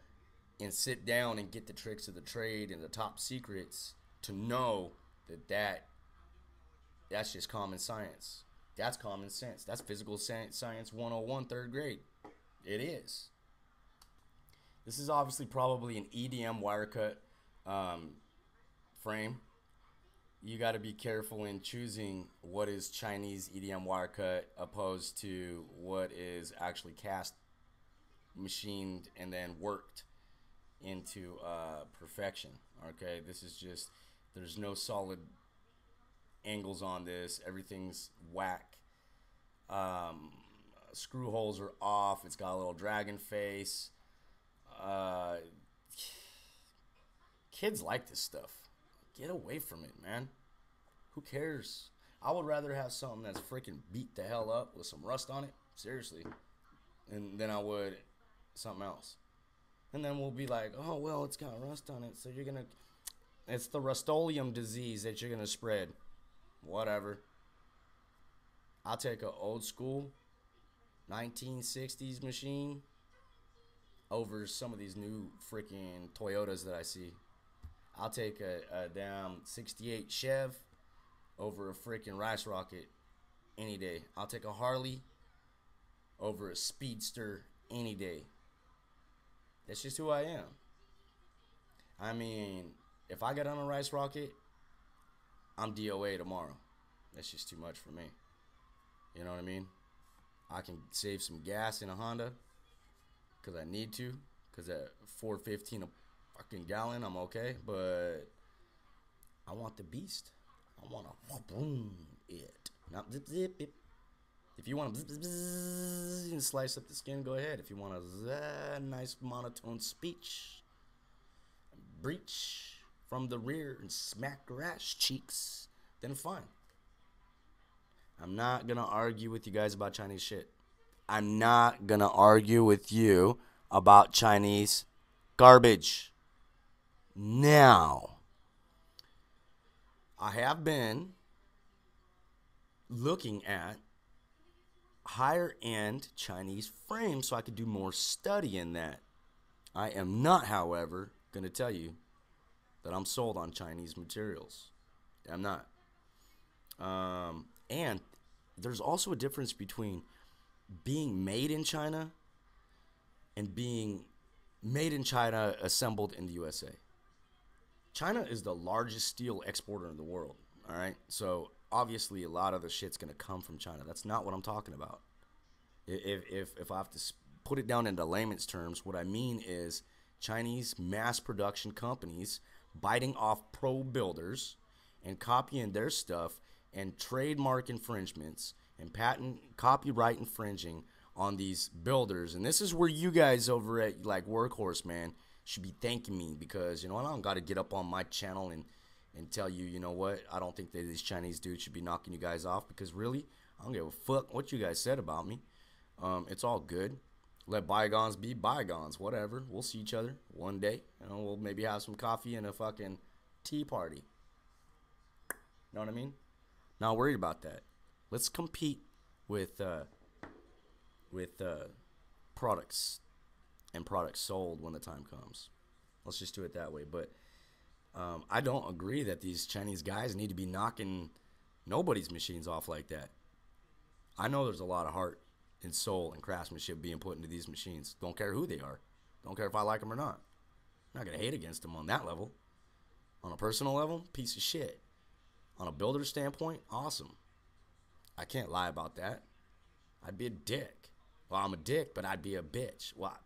and sit down and get the tricks of the trade and the top secrets to know that that that's just common science. That's common sense. That's physical science 101 third grade. It is. This is obviously probably an EDM wire cut um, frame. You got to be careful in choosing what is Chinese EDM wire cut opposed to what is actually cast, machined, and then worked into uh, perfection. Okay, this is just there's no solid angles on this. Everything's whack. Um, screw holes are off. It's got a little dragon face. Uh, kids like this stuff. Get away from it, man. Who cares? I would rather have something that's freaking beat the hell up with some rust on it, seriously, and then I would something else. And then we'll be like, oh well, it's got rust on it, so you're gonna. It's the Rust-Oleum disease that you're gonna spread. Whatever. I'll take an old school 1960s machine over some of these new freaking Toyotas that I see. I'll take a, a damn 68 Chev over a freaking Rice Rocket any day. I'll take a Harley over a Speedster any day. That's just who I am. I mean, if I get on a Rice Rocket, I'm DOA tomorrow. That's just too much for me. You know what I mean? I can save some gas in a Honda because I need to. Because at 415 a fucking gallon, I'm okay. But I want the beast. I want to boom it. Not zip zip zip. If you want to slice up the skin, go ahead. If you want a nice monotone speech, breach from the rear and smack your ass cheeks, then fine. I'm not gonna argue with you guys about Chinese shit. I'm not gonna argue with you about Chinese garbage. Now, I have been looking at higher end Chinese frames so I could do more study in that. I am not, however, going to tell you that I'm sold on Chinese materials. I'm not. Um, and there's also a difference between being made in China and being made in China, assembled in the USA. China is the largest steel exporter in the world. All right. So obviously, a lot of the shit's going to come from China. That's not what I'm talking about. If, if, if I have to put it down into layman's terms, what I mean is Chinese mass production companies biting off pro builders and copying their stuff and trademark infringements and patent copyright infringing on these builders. And this is where you guys over at like Workhorse, man, should be thanking me because you know I don't got to get up on my channel and and tell you, you know what, I don't think that these Chinese dudes should be knocking you guys off because really, I don't give a fuck what you guys said about me. Um, it's all good. Let bygones be bygones. Whatever. We'll see each other one day. Know, we'll maybe have some coffee and a fucking tea party. Know what I mean? Not worried about that. Let's compete with uh, with uh, products and products sold when the time comes. Let's just do it that way. But um, I don't agree that these Chinese guys need to be knocking nobody's machines off like that. I know there's a lot of heart and soul and craftsmanship being put into these machines. Don't care who they are. Don't care if I like them or not. I'm not gonna hate against them on that level. On a personal level, piece of shit. on a builder standpoint, awesome. I can't lie about that. I'd be a dick. Well, I'm a dick, but I'd be a bitch. What?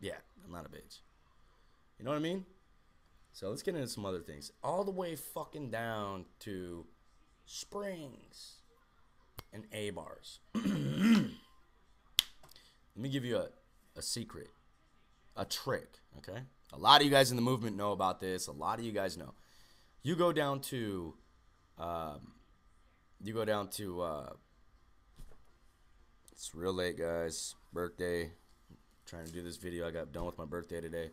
Yeah, I'm not a bitch. You know what I mean? So let's get into some other things. All the way fucking down to springs and A bars. (clears throat) Let me give you a, a secret, a trick, okay? A lot of you guys in the movement know about this. A lot of you guys know. You go down to, um, you go down to, uh, it's real late, guys. Birthday. trying to do this video. I got done with my birthday today.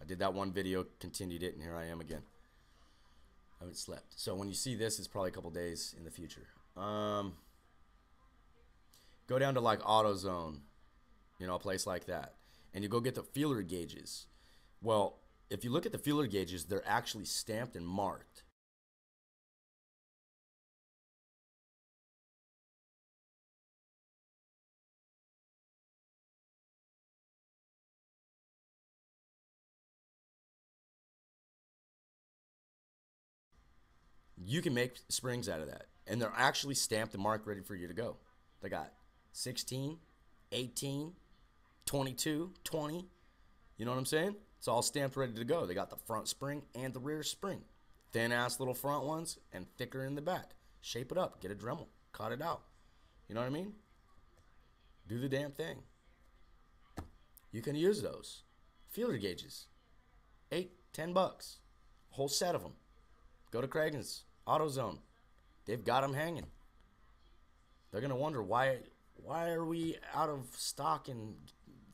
I did that one video, continued it, and here I am again. I haven't slept. So when you see this, it's probably a couple days in the future. Um, go down to like AutoZone, you know, a place like that, and you go get the feeler gauges. Well, if you look at the feeler gauges, they're actually stamped and marked. You can make springs out of that. And they're actually stamped and marked ready for you to go. They got 16, 18, 22, 20. You know what I'm saying? It's all stamped ready to go. They got the front spring and the rear spring. Thin ass little front ones and thicker in the back. Shape it up. Get a Dremel. Cut it out. You know what I mean? Do the damn thing. You can use those. Feeler gauges. Eight, ten bucks. Whole set of them. Go to Kragen's, AutoZone. They've got them hanging. They're gonna wonder why why are we out of stock in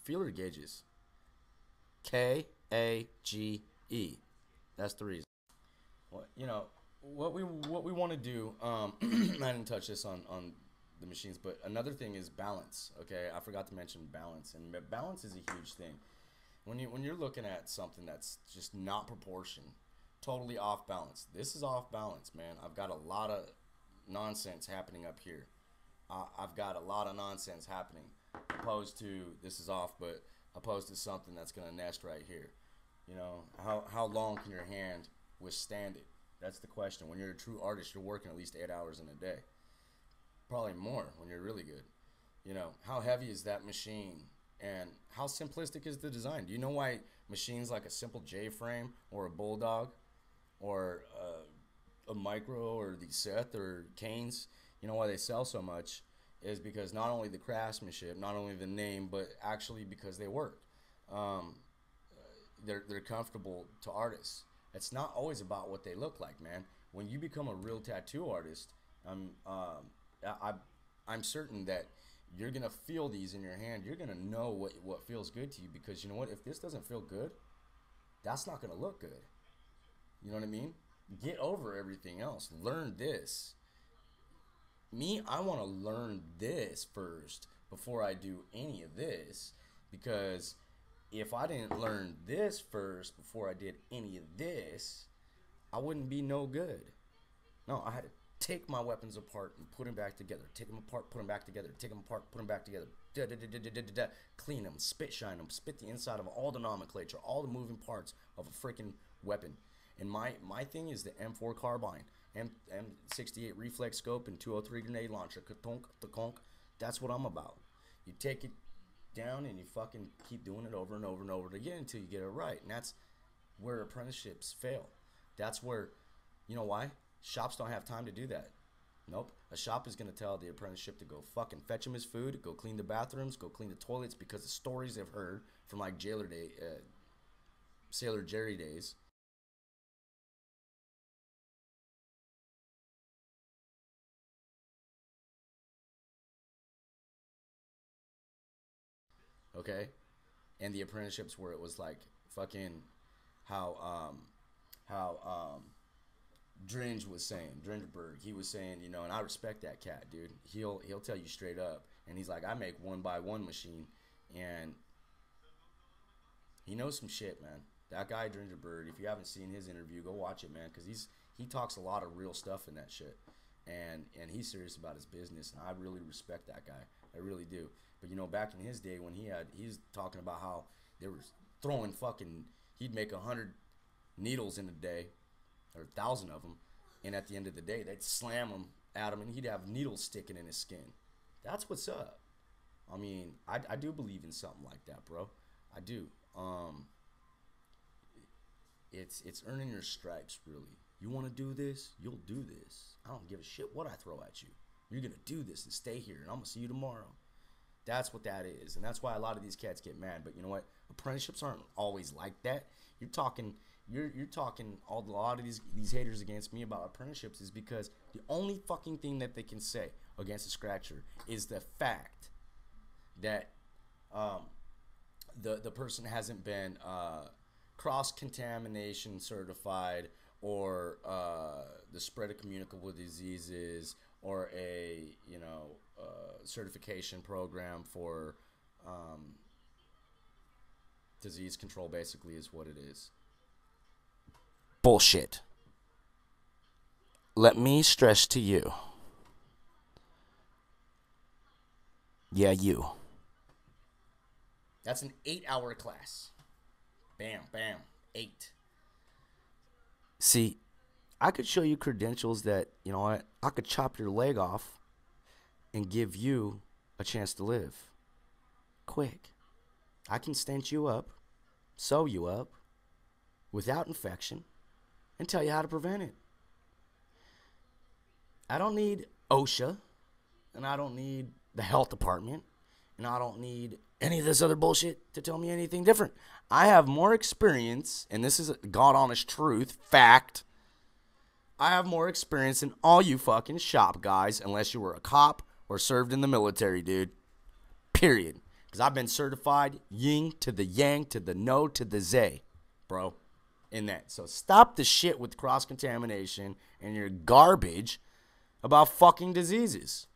feeler gauges? K A G E. That's the reason. What you know what we what we want to do. Um, (clears throat) I didn't touch this on on the machines, but another thing is balance. Okay, I forgot to mention balance, and balance is a huge thing. When you when you're looking at something that's just not proportioned, totally off balance. This is off balance, man. I've got a lot of nonsense happening up here. I've got a lot of nonsense happening, opposed to this is off, but opposed to something that's gonna nest right here. You know, how how long can your hand withstand it? That's the question. When you're a true artist, you're working at least eight hours in a day, probably more when you're really good. You know, how heavy is that machine? And how simplistic is the design? Do you know why machines like a simple J frame or a Bulldog or uh, a micro or the Seth or Cain's, you know why they sell so much is because not only the craftsmanship, not only the name, but actually because they work. Um, they're they're comfortable to artists. It's not always about what they look like, man. When you become a real tattoo artist, I'm um, I I'm certain that you're gonna feel these in your hand. You're gonna know what what feels good to you because you know what? If this doesn't feel good, that's not gonna look good. You know what I mean? Get over everything else. Learn this. Me, I want to learn this first before I do any of this because if I didn't learn this first before I did any of this, I wouldn't be no good. No, I had to take my weapons apart and put them back together. Take them apart, put them back together. Take them apart, put them back together. Da, da, da, Clean them, spit shine them, spit the inside of all the nomenclature, all the moving parts of a freaking weapon. And my my thing is the M4 carbine, M M68 reflex scope, and 203 grenade launcher. That's what I'm about. You take it down and you fucking keep doing it over and over and over again until you get it right. And that's where apprenticeships fail. That's where, you know why? Shops don't have time to do that. Nope. A shop is going to tell the apprenticeship to go fucking fetch him his food, go clean the bathrooms, go clean the toilets because the stories they've heard from like jailer day, uh, Sailor Jerry days okay, and the apprenticeships where it was like fucking how um how um Dringe was saying, Dringeberg, he was saying, you know, and I respect that cat, dude. He'll he'll tell you straight up, and he's like, I make one by one machine, and he knows some shit, man. That guy Dringerbird, if you haven't seen his interview, go watch it, man, because he's he talks a lot of real stuff in that shit, and and he's serious about his business, and I really respect that guy. I really do. But you know, back in his day when he had, he's talking about how they were throwing fucking, he'd make a hundred needles in a day, or a thousand of them, And at the end of the day, they'd slam them at him, and he'd have needles sticking in his skin. That's what's up. I mean, I, I do believe in something like that, bro. I do. Um, it's it's earning your stripes, really. You want to do this, you'll do this. I don't give a shit what I throw at you. You're gonna do this and stay here, and I'm gonna see you tomorrow. That's what that is, and that's why a lot of these cats get mad. But you know what? Apprenticeships aren't always like that. You're talking, you're you're talking all a lot of these these haters against me about apprenticeships is because the only fucking thing that they can say against a scratcher is the fact that um, the the person hasn't been uh, cross contamination certified or uh, the spread of communicable diseases or a you know uh, certification program for um, disease control basically is what it is. Bullshit. Let me stress to you. Yeah you. That's an eight hour class. Bam bam eight. See I could show you credentials that, you know what, I could chop your leg off and give you a chance to live. Quick. I can stench you up, sew you up without infection, and tell you how to prevent it. I don't need OSHA, and I don't need the health department, and I don't need any of this other bullshit to tell me anything different. I have more experience, and this is a God honest truth, fact I have more experience than all you fucking shop guys, unless you were a cop or served in the military, dude. Period. Because I've been certified ying to the yang to the no to the zay, bro. In that. So stop the shit with cross contamination and your garbage about fucking diseases.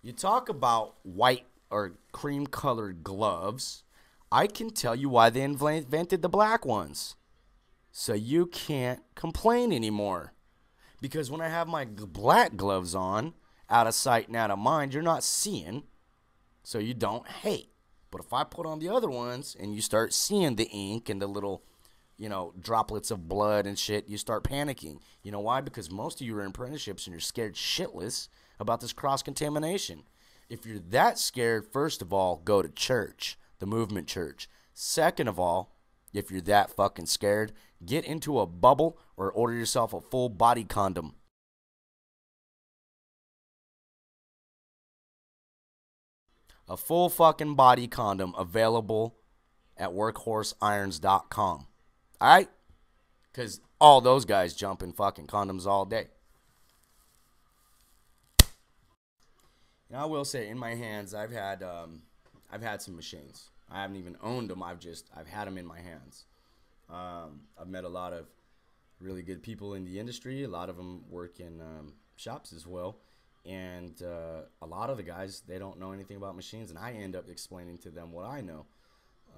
You talk about white or cream colored gloves. I can tell you why they invented the black ones. So you can't complain anymore. Because when I have my black gloves on, out of sight and out of mind, you're not seeing, so you don't hate. But if I put on the other ones and you start seeing the ink and the little, you know, droplets of blood and shit, you start panicking. You know why? Because most of you are in apprenticeships and you're scared shitless about this cross contamination. If you're that scared, first of all, go to church, the movement church. Second of all, if you're that fucking scared, get into a bubble or order yourself a full body condom. A full fucking body condom available at workhorseirons.com. All right? Because all those guys jump in fucking condoms all day. And I will say, in my hands, I've had um, I've had some machines. I haven't even owned them. I've just I've had them in my hands. Um, I've met a lot of really good people in the industry. A lot of them work in um, shops as well. And uh, a lot of the guys, they don't know anything about machines, and I end up explaining to them what I know,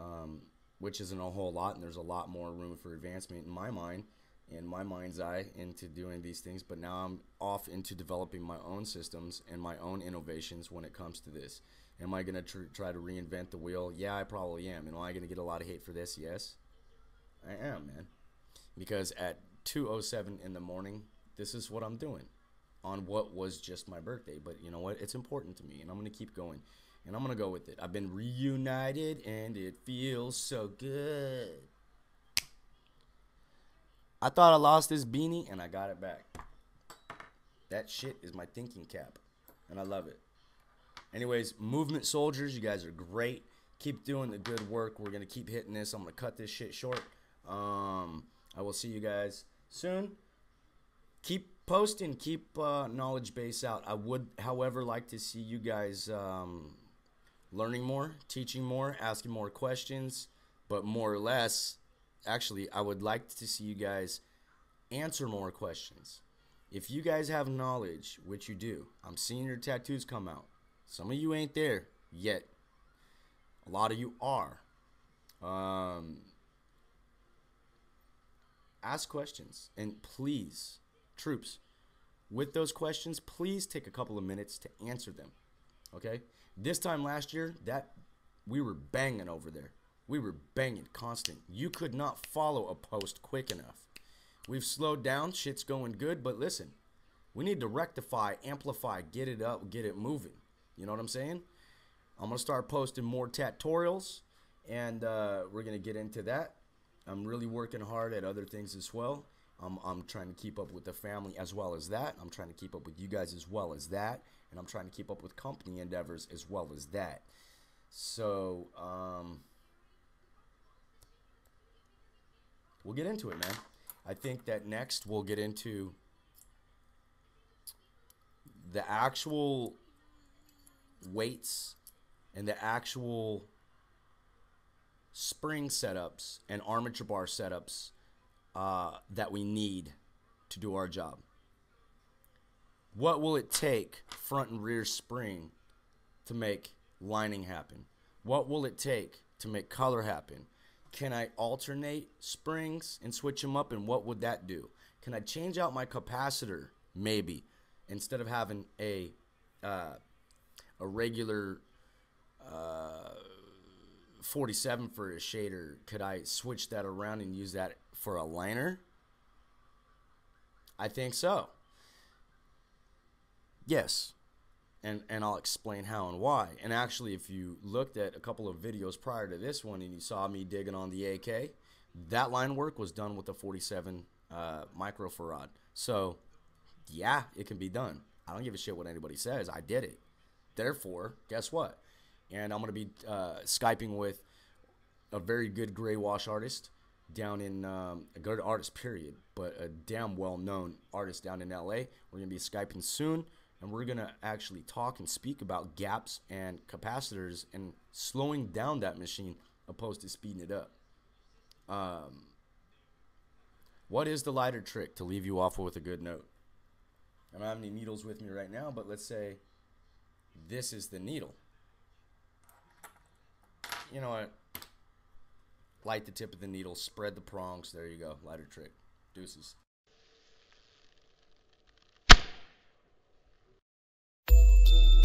um, which isn't a whole lot. And there's a lot more room for advancement in my mind, in my mind's eye, into doing these things. But now I'm off into developing my own systems and my own innovations when it comes to this. Am I going to tr- try to reinvent the wheel? Yeah, I probably am. Am I going to get a lot of hate for this? Yes. I am, man. Because at 2:07 in the morning, this is what I'm doing on what was just my birthday. But you know what? It's important to me, and I'm gonna keep going, and I'm gonna go with it. I've been reunited, and it feels so good. I thought I lost this beanie, and I got it back. That shit is my thinking cap, and I love it. Anyways, movement soldiers, you guys are great. Keep doing the good work. We're gonna keep hitting this. I'm gonna cut this shit short. Um, I will see you guys soon. Keep posting, keep uh, knowledge base out. I would, however, like to see you guys um, learning more, teaching more, asking more questions, but more or less, actually, I would like to see you guys answer more questions. If you guys have knowledge, which you do, I'm seeing your tattoos come out. Some of you ain't there yet. A lot of you are. Um, ask questions and please troops with those questions please take a couple of minutes to answer them okay this time last year that we were banging over there we were banging constant you could not follow a post quick enough We've slowed down. Shit's going good. But listen, we need to rectify, amplify, get it up, get it moving. You know what I'm saying? I'm gonna start posting more tutorials, and uh, we're gonna get into that. I'm really working hard at other things as well. I'm, I'm trying to keep up with the family as well as that. I'm trying to keep up with you guys as well as that. And I'm trying to keep up with company endeavors as well as that. So, um, we'll get into it, man. I think that next we'll get into the actual weights and the actual spring setups and armature bar setups uh, that we need to do our job. What will it take, front and rear spring, to make lining happen? What will it take to make color happen? Can I alternate springs and switch them up, and what would that do? Can I change out my capacitor? Maybe instead of having a uh, a regular uh, 47 for a shader, could I switch that around and use that for a liner? I think so. Yes. And and I'll explain how and why. And actually if you looked at a couple of videos prior to this one and you saw me digging on the AK, that line work was done with the 47 uh, microfarad. So, yeah, it can be done. I don't give a shit what anybody says. I did it. Therefore, guess what? And I'm to be uh, Skyping with a very good gray wash artist down in um, a good artist, period, but a damn well known artist down in LA. We're going to be Skyping soon, and we're going to actually talk and speak about gaps and capacitors and slowing down that machine opposed to speeding it up. Um, what is the lighter trick to leave you off with a good note? I don't have any needles with me right now, but let's say this is the needle. You know what? Light the tip of the needle, spread the prongs. There you go. Lighter trick. Deuces.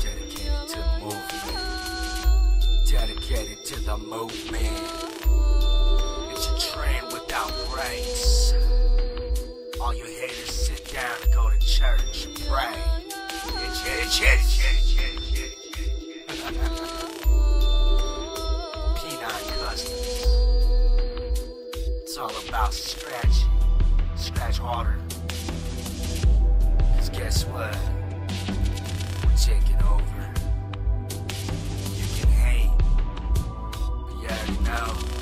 Dedicated to the movement. Dedicated to the movement. It's a train without brakes. All you haters sit down and go to church and pray. It's, it's, it's, it's, It's all about scratch. Scratch harder. Cause guess what? We're taking over. You can hate, but you already know.